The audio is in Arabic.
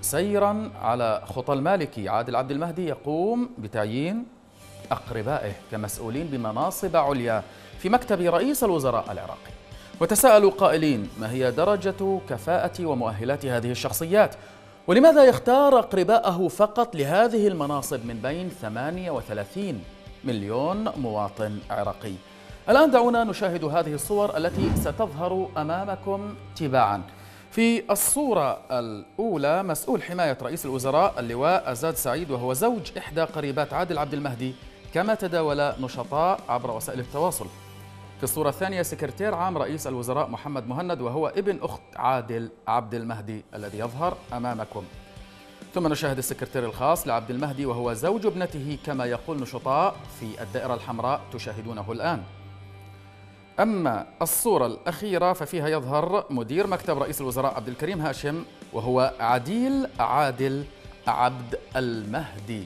سيرا على خطى المالكي عادل عبد المهدي يقوم بتعيين أقربائه كمسؤولين بمناصب عليا في مكتب رئيس الوزراء العراقي. وتساءلوا قائلين ما هي درجة كفاءة ومؤهلات هذه الشخصيات؟ ولماذا يختار أقرباءه فقط لهذه المناصب من بين 38 مليون مواطن عراقي؟ الآن دعونا نشاهد هذه الصور التي ستظهر أمامكم تباعاً. في الصورة الأولى مسؤول حماية رئيس الوزراء اللواء أزاد سعيد وهو زوج إحدى قريبات عادل عبد المهدي كما تداول نشطاء عبر وسائل التواصل. في الصورة الثانية سكرتير عام رئيس الوزراء محمد مهند وهو ابن أخت عادل عبد المهدي الذي يظهر أمامكم. ثم نشاهد السكرتير الخاص لعبد المهدي وهو زوج ابنته كما يقول نشطاء في الدائرة الحمراء تشاهدونه الآن. أما الصورة الأخيرة ففيها يظهر مدير مكتب رئيس الوزراء عبد الكريم هاشم وهو عديل عادل عبد المهدي.